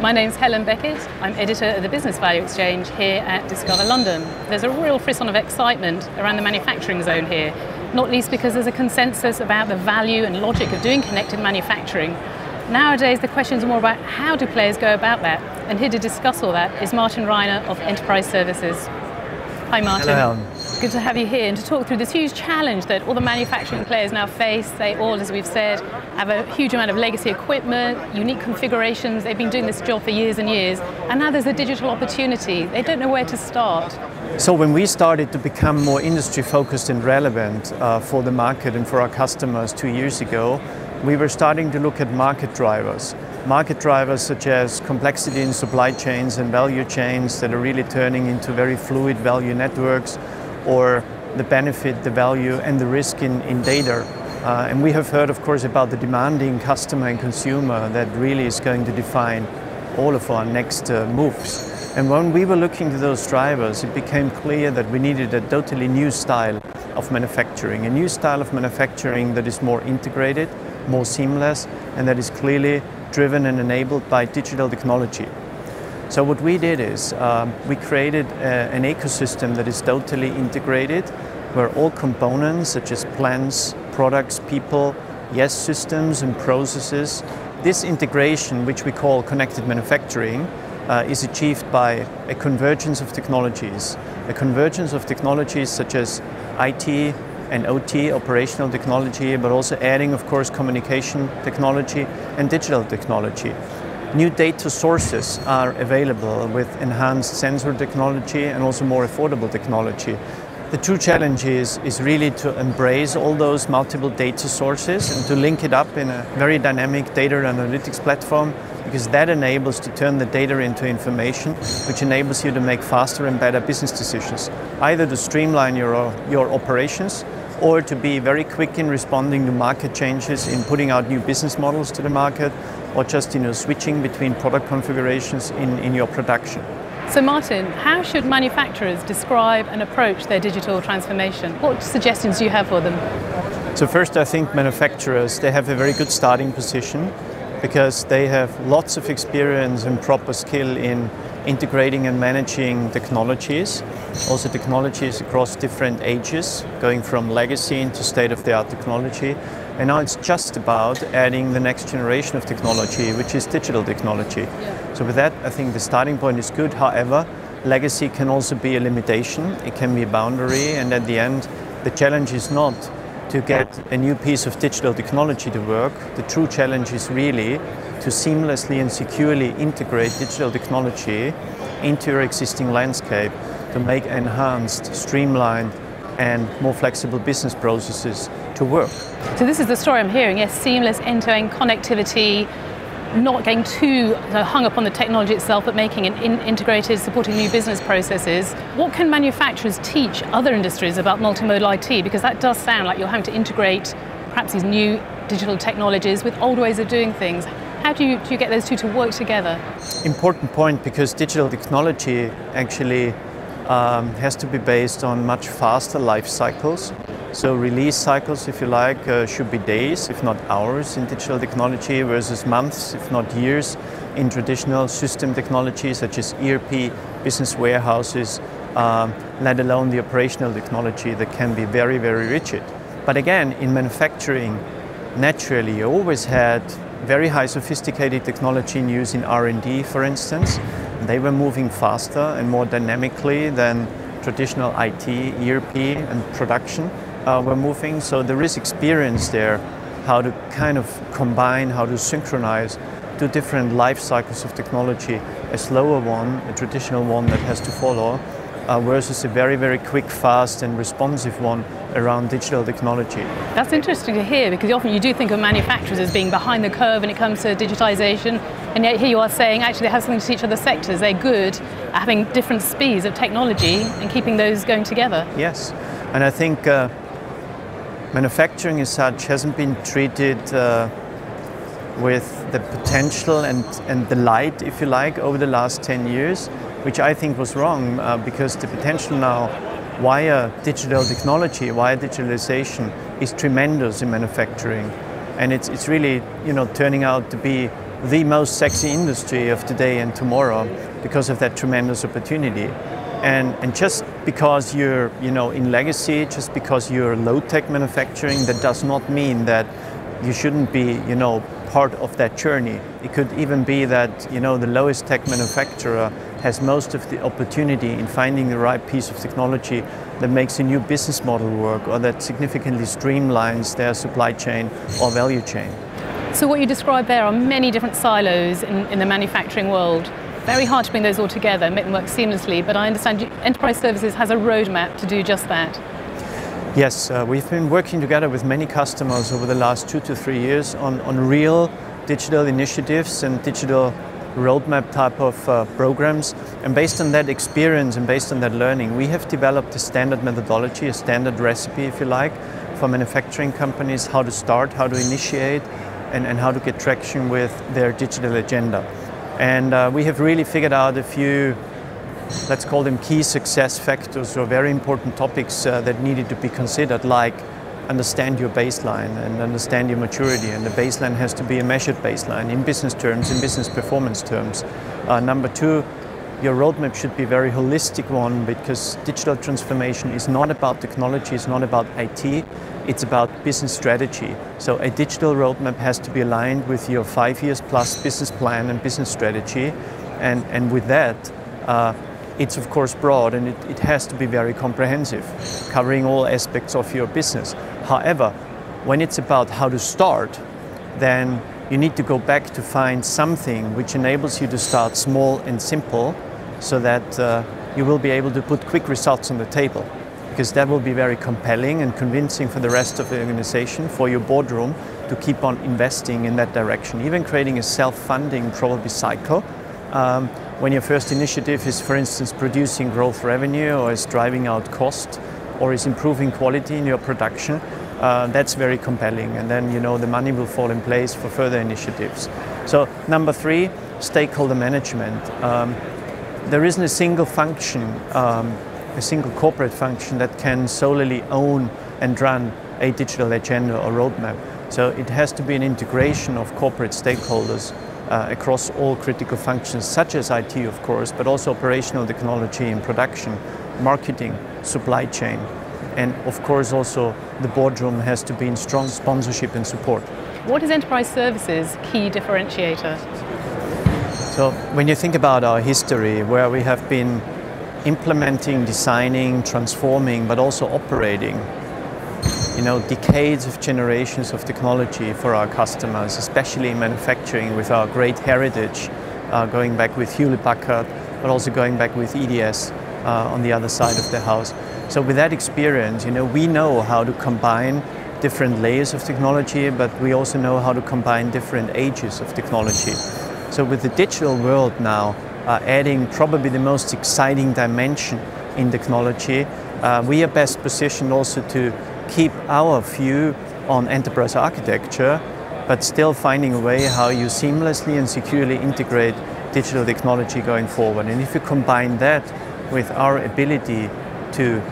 My name's Helen Beckett. I'm editor of the Business Value Exchange here at Discover London. There's a real frisson of excitement around the manufacturing zone here, not least because there's a consensus about the value and logic of doing connected manufacturing. Nowadays, the questions are more about how do players go about that? And here to discuss all that is Martin Rainer of Enterprise Services. Hi, Martin. Hello, Helen. Good to have you here and to talk through this huge challenge that all the manufacturing players now face. They all, as we've said, have a huge amount of legacy equipment, unique configurations. They've been doing this job for years and years, and now there's a digital opportunity. They don't know where to start. So when we started to become more industry focused and relevant uh, for the market and for our customers two years ago, we were starting to look at market drivers. Market drivers such as complexity in supply chains and value chains that are really turning into very fluid value networks, or the benefit, the value, and the risk in, in data. Uh, and we have heard, of course, about the demanding customer and consumer that really is going to define all of our next uh, moves. And when we were looking to those drivers, it became clear that we needed a totally new style of manufacturing, a new style of manufacturing that is more integrated, more seamless, and that is clearly driven and enabled by digital technology. So what we did is um, we created a, an ecosystem that is totally integrated, where all components such as plants, products, people, yes, systems and processes, this integration, which we call connected manufacturing, uh, is achieved by a convergence of technologies. A convergence of technologies such as IT and OT, operational technology, but also adding, of course, communication technology and digital technology. New data sources are available with enhanced sensor technology and also more affordable technology. The true challenge is, is really to embrace all those multiple data sources and to link it up in a very dynamic data analytics platform because that enables to turn the data into information, which enables you to make faster and better business decisions, either to streamline your, your operations or to be very quick in responding to market changes, in putting out new business models to the market, or just you know, switching between product configurations in, in your production. So Martin, how should manufacturers describe and approach their digital transformation? What suggestions do you have for them? So first I think manufacturers, they have a very good starting position because they have lots of experience and proper skill in integrating and managing technologies, also technologies across different ages, going from legacy into state-of-the-art technology. And now it's just about adding the next generation of technology, which is digital technology. Yeah. So with that, I think the starting point is good. However, legacy can also be a limitation. It can be a boundary. And at the end, the challenge is not to get a new piece of digital technology to work. The true challenge is really to seamlessly and securely integrate digital technology into your existing landscape to make enhanced, streamlined, and more flexible business processes to work. So this is the story I'm hearing, yes, seamless end-to-end connectivity, not getting too hung up on the technology itself, but making it in integrated, supporting new business processes. What can manufacturers teach other industries about multimodal IT? Because that does sound like you're having to integrate perhaps these new digital technologies with old ways of doing things. How do you, do you get those two to work together? Important point because digital technology actually um, has to be based on much faster life cycles. So release cycles, if you like, uh, should be days, if not hours in digital technology versus months, if not years in traditional system technology such as ERP, business warehouses, um, let alone the operational technology that can be very, very rigid. But again, in manufacturing, naturally, you always had very high sophisticated technology in use in R&D, for instance. They were moving faster and more dynamically than traditional IT, ERP, and production uh, were moving. So there is experience there how to kind of combine, how to synchronize two different life cycles of technology, a slower one, a traditional one that has to follow, uh, versus a very, very quick, fast and responsive one around digital technology. That's interesting to hear because often you do think of manufacturers as being behind the curve when it comes to digitization and yet here you are saying actually they have something to teach other sectors. They're good at having different speeds of technology and keeping those going together. Yes, and I think uh, manufacturing as such hasn't been treated uh, with the potential and, and the light, if you like, over the last 10 years, which I think was wrong uh, because the potential now via digital technology, via digitalization is tremendous in manufacturing. And it's, it's really you know, turning out to be the most sexy industry of today and tomorrow because of that tremendous opportunity. And, and just because you're you know, in legacy, just because you're low-tech manufacturing, that does not mean that you shouldn't be you know, part of that journey. It could even be that you know, the lowest tech manufacturer has most of the opportunity in finding the right piece of technology that makes a new business model work or that significantly streamlines their supply chain or value chain. So what you described there are many different silos in, in the manufacturing world. Very hard to bring those all together and make them work seamlessly, but I understand Enterprise Services has a roadmap to do just that. Yes, uh, we've been working together with many customers over the last two to three years on, on real digital initiatives and digital roadmap type of uh, programs. And based on that experience and based on that learning, we have developed a standard methodology, a standard recipe, if you like, for manufacturing companies, how to start, how to initiate, and, and how to get traction with their digital agenda. And uh, we have really figured out a few, let's call them key success factors or very important topics uh, that needed to be considered, like understand your baseline and understand your maturity. And the baseline has to be a measured baseline in business terms, in business performance terms. Uh, number two, your roadmap should be a very holistic one because digital transformation is not about technology, it's not about IT, it's about business strategy. So a digital roadmap has to be aligned with your five years plus business plan and business strategy. And, and with that, uh, it's of course broad and it, it has to be very comprehensive, covering all aspects of your business. However, when it's about how to start, then you need to go back to find something which enables you to start small and simple so that uh, you will be able to put quick results on the table because that will be very compelling and convincing for the rest of the organization, for your boardroom to keep on investing in that direction, even creating a self-funding probably cycle. Um, when your first initiative is, for instance, producing growth revenue or is driving out cost or is improving quality in your production, uh, that's very compelling. And then, you know, the money will fall in place for further initiatives. So number three, stakeholder management. Um, there isn't a single function, um, a single corporate function that can solely own and run a digital agenda or roadmap. So it has to be an integration of corporate stakeholders uh, across all critical functions, such as IT, of course, but also operational technology and production, marketing, supply chain. And of course, also the boardroom has to be in strong sponsorship and support. What is Enterprise Services' key differentiator? So when you think about our history, where we have been implementing, designing, transforming, but also operating, you know, decades of generations of technology for our customers, especially in manufacturing with our great heritage, uh, going back with Hewlett-Packard, but also going back with EDS uh, on the other side of the house. So with that experience, you know, we know how to combine different layers of technology, but we also know how to combine different ages of technology. So with the digital world now uh, adding probably the most exciting dimension in technology, uh, we are best positioned also to keep our view on enterprise architecture, but still finding a way how you seamlessly and securely integrate digital technology going forward. And if you combine that with our ability to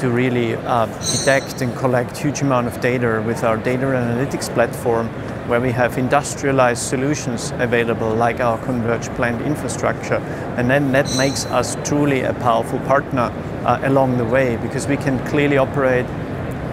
to really uh, detect and collect huge amount of data with our data analytics platform where we have industrialized solutions available like our converged plant infrastructure. And then that makes us truly a powerful partner uh, along the way because we can clearly operate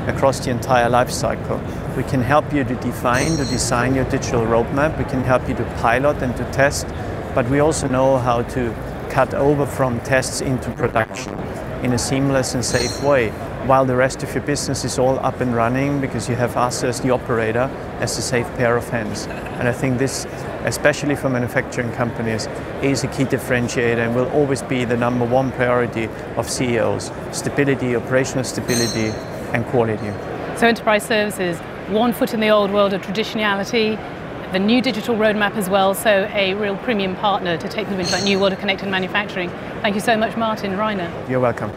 across the entire life cycle. We can help you to define, to design your digital roadmap. We can help you to pilot and to test, but we also know how to cut over from tests into production in a seamless and safe way, while the rest of your business is all up and running because you have us as the operator as a safe pair of hands. And I think this, especially for manufacturing companies, is a key differentiator and will always be the number one priority of CEOs. Stability, operational stability and quality. So enterprise services, one foot in the old world of traditionality, the new digital roadmap as well, so a real premium partner to take them into that new world of connected manufacturing. Thank you so much, Martin Rainer. You're welcome.